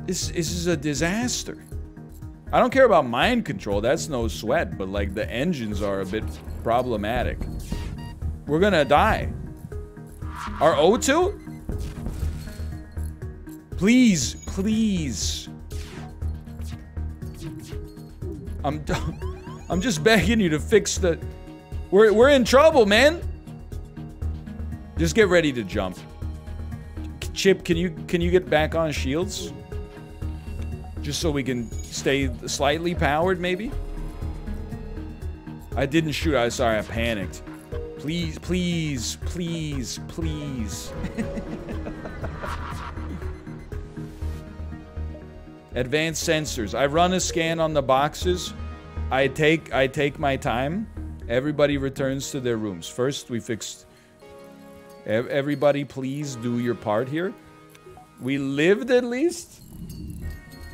This this is a disaster. I don't care about mind control. That's no sweat, but like the engines are a bit problematic. We're gonna die. Our O2? Please, please. I'm I'm just begging you to fix the We're we're in trouble, man. Just get ready to jump. Chib, can you can you get back on shields? Just so we can stay slightly powered, maybe? I didn't shoot. I sorry, I panicked. Please, please, please, please. Advanced sensors. I run a scan on the boxes. I take I take my time. Everybody returns to their rooms. First, we fixed. Everybody, please do your part here. We lived at least.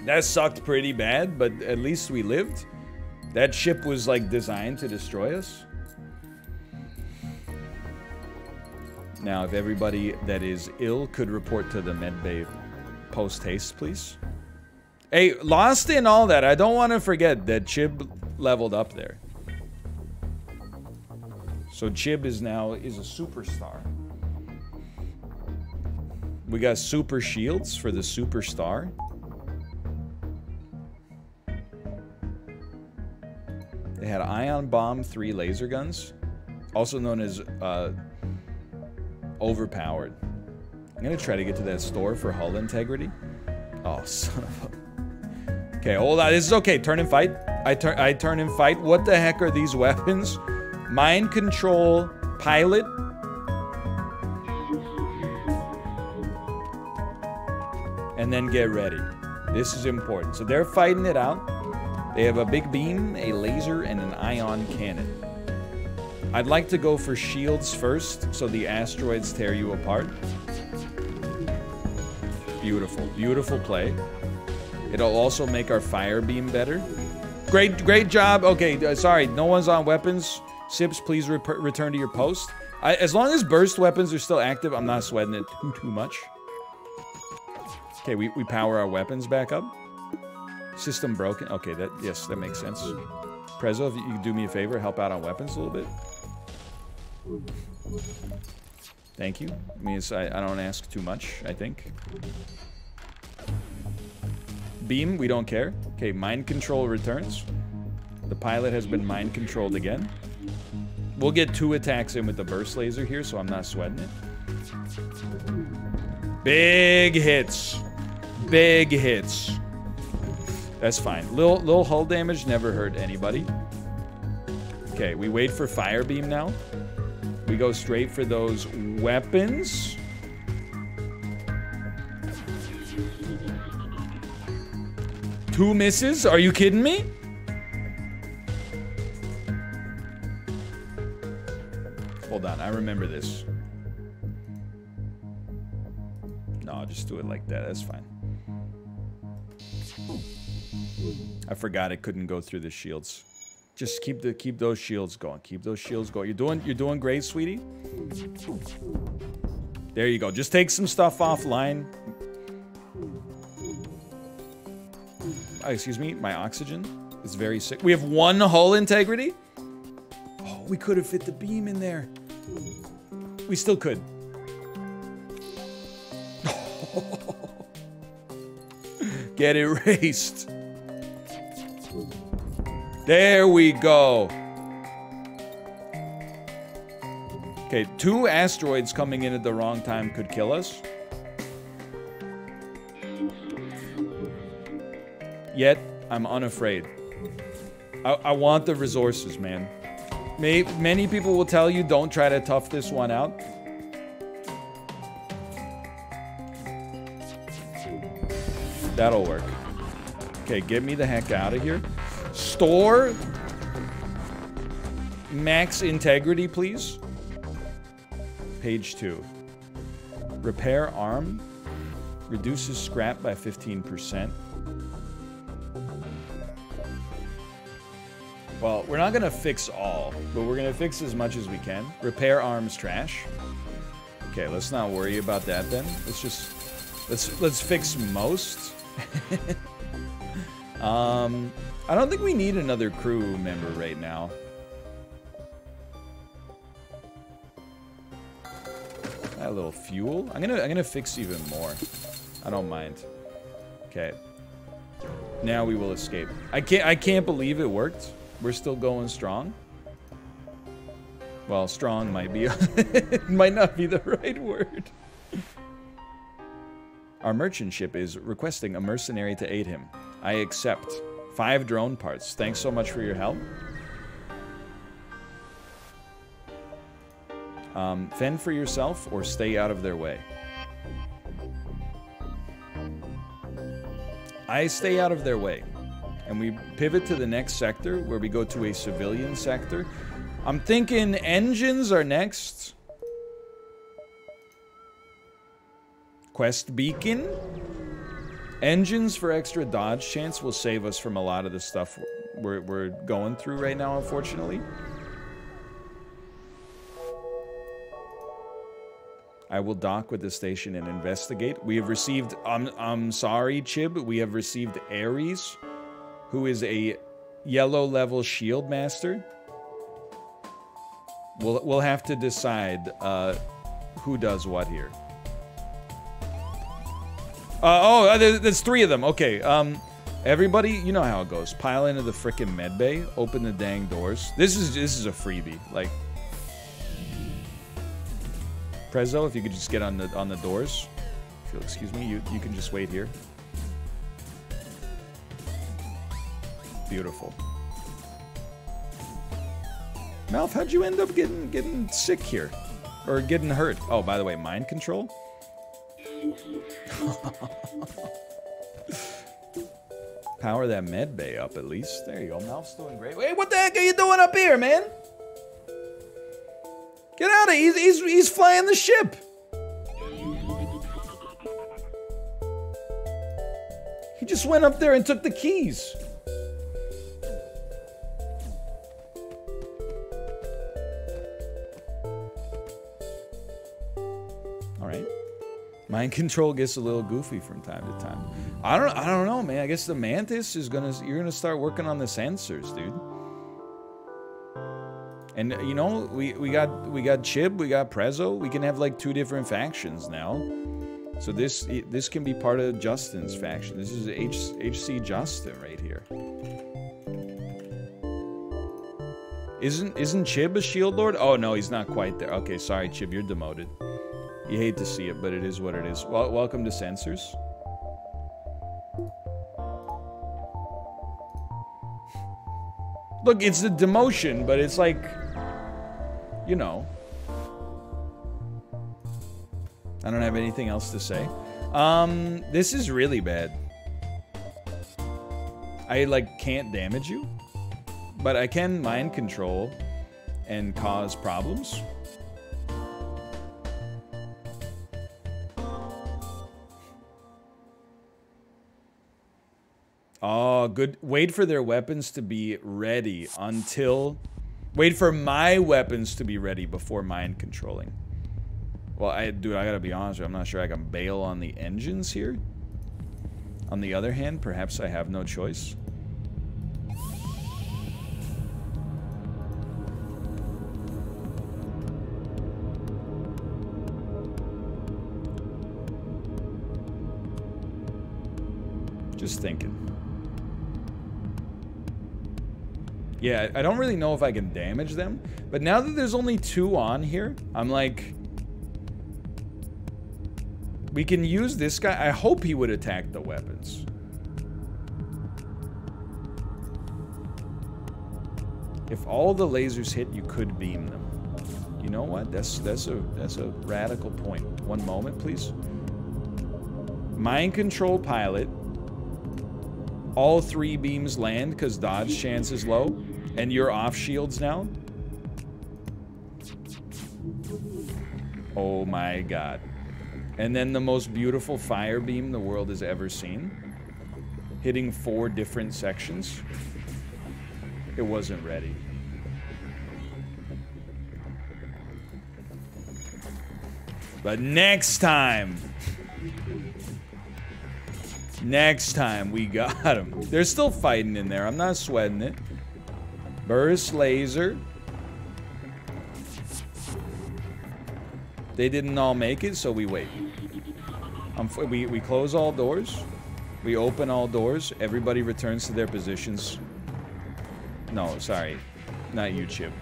That sucked pretty bad, but at least we lived. That ship was like designed to destroy us. Now, if everybody that is ill could report to the medbay post haste, please. Hey, lost in all that, I don't want to forget that Chib leveled up there. So Chib is now is a superstar. We got super shields for the superstar. They had ion bomb, three laser guns, also known as uh, overpowered. I'm gonna try to get to that store for hull integrity. Oh, son of a Okay, hold on. This is okay. Turn and fight. I turn. I turn and fight. What the heck are these weapons? Mind control, pilot. Then get ready. This is important. So they're fighting it out. They have a big beam, a laser, and an ion cannon. I'd like to go for shields first, so the asteroids tear you apart. Beautiful, beautiful play. It'll also make our fire beam better. Great, great job. Okay, uh, sorry, no one's on weapons. Sips, please re return to your post. I, as long as burst weapons are still active, I'm not sweating it too, too much. Okay, we, we power our weapons back up. System broken. Okay, that yes, that makes sense. Prezzo, if you could do me a favor, help out on weapons a little bit. Thank you. I mean, I, I don't ask too much, I think. Beam, we don't care. Okay, mind control returns. The pilot has been mind controlled again. We'll get two attacks in with the burst laser here, so I'm not sweating it. Big hits. Big hits. That's fine. Little, little hull damage never hurt anybody. Okay, we wait for fire beam now. We go straight for those weapons. Two misses? Are you kidding me? Hold on, I remember this. No, I'll just do it like that. That's fine. I forgot it couldn't go through the shields. Just keep the keep those shields going. Keep those shields going. You're doing you're doing great, sweetie. There you go. Just take some stuff offline. Oh, excuse me, my oxygen is very sick. We have one hull integrity? Oh, we could have fit the beam in there. We still could. Get erased. There we go. Okay, two asteroids coming in at the wrong time could kill us. Yet, I'm unafraid. I, I want the resources, man. May, many people will tell you don't try to tough this one out. That'll work. Okay, get me the heck out of here. Store max integrity, please. Page two. Repair arm reduces scrap by 15%. Well, we're not gonna fix all, but we're gonna fix as much as we can. Repair arms trash. Okay, let's not worry about that then. Let's just let's let's fix most. um, I don't think we need another crew member right now. That little fuel. I'm gonna I'm gonna fix even more. I don't mind. Okay. Now we will escape. I can't I can't believe it worked. We're still going strong. Well, strong might be might not be the right word. Our merchant ship is requesting a mercenary to aid him. I accept. Five drone parts. Thanks so much for your help. Um, fend for yourself or stay out of their way. I stay out of their way. And we pivot to the next sector where we go to a civilian sector. I'm thinking engines are next. Quest beacon. Engines for extra dodge chance will save us from a lot of the stuff we're, we're going through right now, unfortunately. I will dock with the station and investigate. We have received, I'm, I'm sorry, Chib, we have received Ares, who is a yellow level shield master. We'll, we'll have to decide uh, who does what here. Uh, oh, uh, there's three of them. Okay. Um, everybody, you know how it goes. Pile into the freaking med bay. Open the dang doors. This is this is a freebie. Like, Prezzo, if you could just get on the on the doors. If you'll excuse me, you you can just wait here. Beautiful. Malf, how'd you end up getting getting sick here, or getting hurt? Oh, by the way, mind control. Power that med bay up at least. There you go. Malf's doing great. Wait, what the heck are you doing up here, man? Get out of here. He's, he's, he's flying the ship. He just went up there and took the keys. Mind control gets a little goofy from time to time. I don't I don't know, man. I guess the mantis is gonna you're gonna start working on the sensors, dude. And uh, you know, we, we got we got Chib, we got Prezzo. We can have like two different factions now. So this this can be part of Justin's faction. This is H, HC Justin right here. Isn't isn't Chib a shield lord? Oh no, he's not quite there. Okay, sorry, Chib, you're demoted. You hate to see it, but it is what it is. Well, welcome to Sensors. Look, it's a demotion, but it's like, you know. I don't have anything else to say. Um, this is really bad. I, like, can't damage you, but I can mind control and cause problems. Oh, good. Wait for their weapons to be ready until... Wait for my weapons to be ready before mind controlling. Well, I dude, I gotta be honest you, I'm not sure I can bail on the engines here. On the other hand, perhaps I have no choice. Just thinking. Yeah, I don't really know if I can damage them. But now that there's only two on here, I'm like... We can use this guy. I hope he would attack the weapons. If all the lasers hit, you could beam them. You know what? That's that's a that's a radical point. One moment, please. Mind control pilot. All three beams land because dodge chance is low. And you're off shields now? Oh my god. And then the most beautiful fire beam the world has ever seen. Hitting four different sections. It wasn't ready. But next time... Next time, we got him. They're still fighting in there. I'm not sweating it. Burst laser. They didn't all make it, so we wait. Um, we, we close all doors. We open all doors. Everybody returns to their positions. No, sorry. Not you, Chib.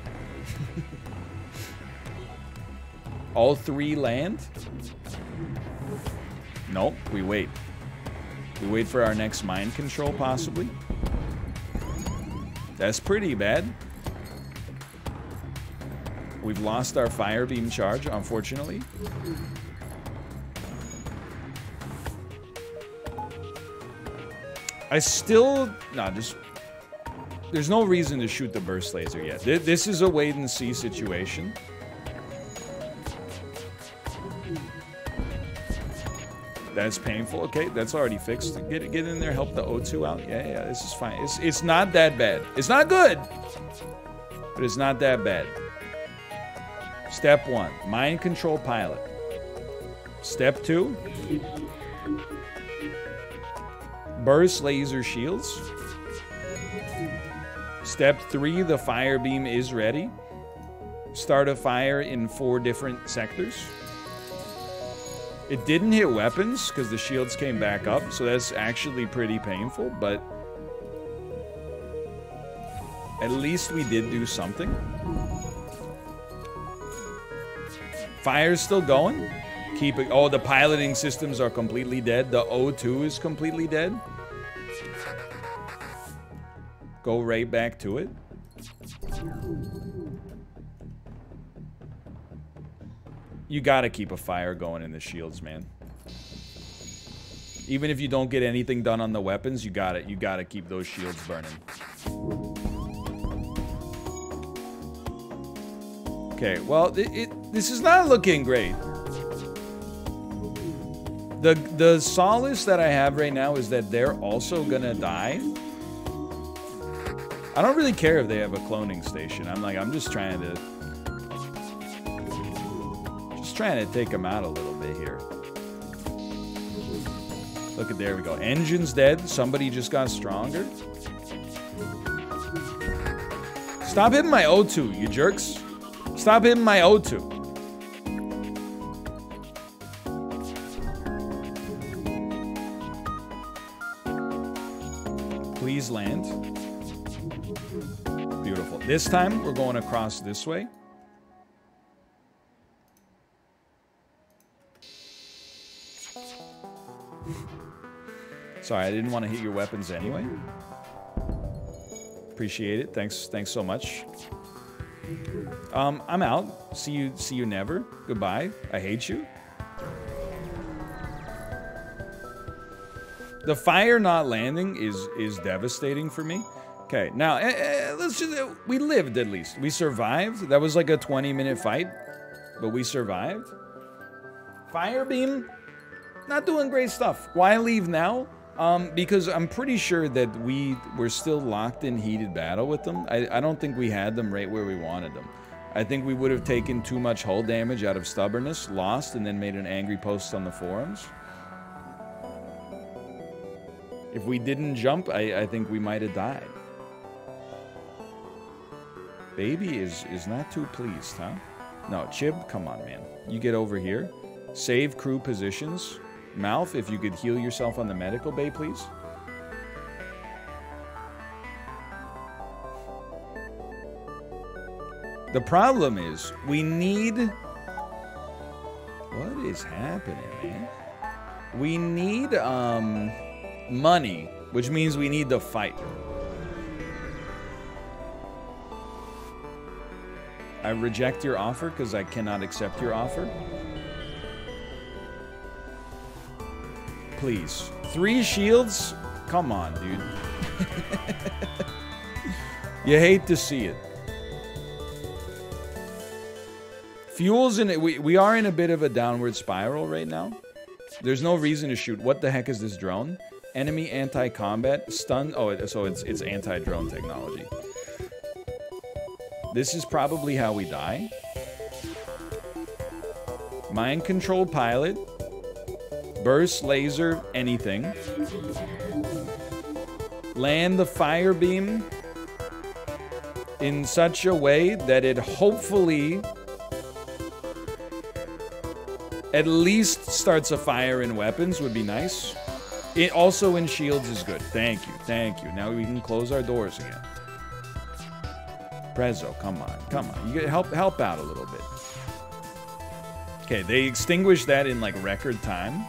all three land? Nope, we wait. We wait for our next mind control, possibly. That's pretty bad. We've lost our fire beam charge, unfortunately. I still... Nah, just... There's no reason to shoot the burst laser yet. This is a wait-and-see situation. That's painful. Okay, that's already fixed. Get get in there, help the O2 out. Yeah, yeah, this is fine. It's it's not that bad. It's not good, but it's not that bad. Step one, mind control pilot. Step two, burst laser shields. Step three, the fire beam is ready. Start a fire in four different sectors. It didn't hit weapons because the shields came back up, so that's actually pretty painful, but at least we did do something. Fire's still going. Keep it. Oh, the piloting systems are completely dead. The O2 is completely dead. Go right back to it. You gotta keep a fire going in the shields, man. Even if you don't get anything done on the weapons, you got it. You gotta keep those shields burning. Okay, well, it, it, this is not looking great. The, the solace that I have right now is that they're also gonna die. I don't really care if they have a cloning station. I'm like, I'm just trying to trying to take him out a little bit here. Look at there we go. Engine's dead. Somebody just got stronger. Stop hitting my O2, you jerks. Stop hitting my O2. Please land. Beautiful. This time, we're going across this way. Sorry, I didn't want to hit your weapons anyway. Appreciate it. Thanks. Thanks so much. Um, I'm out. See you. See you never. Goodbye. I hate you. The fire not landing is is devastating for me. Okay, now uh, let's just uh, we lived at least. We survived. That was like a 20 minute fight, but we survived. Fire beam, not doing great stuff. Why leave now? Um, because I'm pretty sure that we were still locked in heated battle with them. I, I don't think we had them right where we wanted them. I think we would have taken too much hull damage out of stubbornness, lost, and then made an angry post on the forums. If we didn't jump, I, I think we might have died. Baby is, is not too pleased, huh? No, Chib, come on, man. You get over here. Save crew positions. Mouth, if you could heal yourself on the medical bay, please. The problem is, we need... What is happening, man? We need, um, money, which means we need to fight. I reject your offer because I cannot accept your offer. Please. Three shields? Come on, dude. you hate to see it. Fuel's in it. We, we are in a bit of a downward spiral right now. There's no reason to shoot. What the heck is this drone? Enemy anti-combat stun. Oh, it, so it's it's anti-drone technology. This is probably how we die. Mind control pilot. Burst laser anything. Land the fire beam in such a way that it hopefully at least starts a fire in weapons would be nice. It also in shields is good. Thank you, thank you. Now we can close our doors again. Prezzo, come on, come on. You help help out a little bit. Okay, they extinguished that in like record time.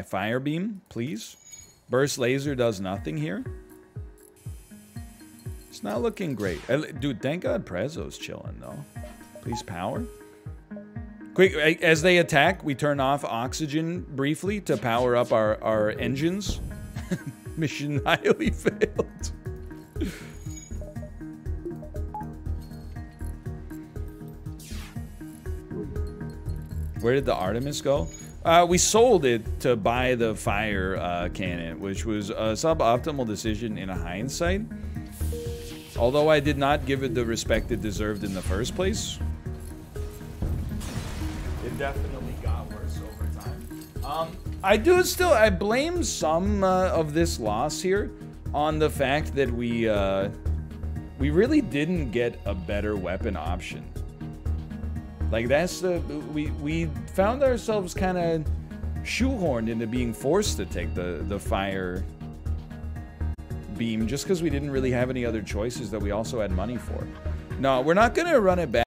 My fire beam, please. Burst laser does nothing here. It's not looking great. Uh, dude, thank God Prezzo's chilling, though. Please power. Quick, as they attack, we turn off oxygen briefly to power up our, our engines. Mission highly failed. Where did the Artemis go? Uh, we sold it to buy the fire uh, cannon, which was a suboptimal decision in hindsight. Although I did not give it the respect it deserved in the first place. It definitely got worse over time. Um, I do still, I blame some uh, of this loss here on the fact that we, uh, we really didn't get a better weapon option. Like that's the we we found ourselves kind of shoehorned into being forced to take the the fire beam just because we didn't really have any other choices that we also had money for. No, we're not gonna run it back.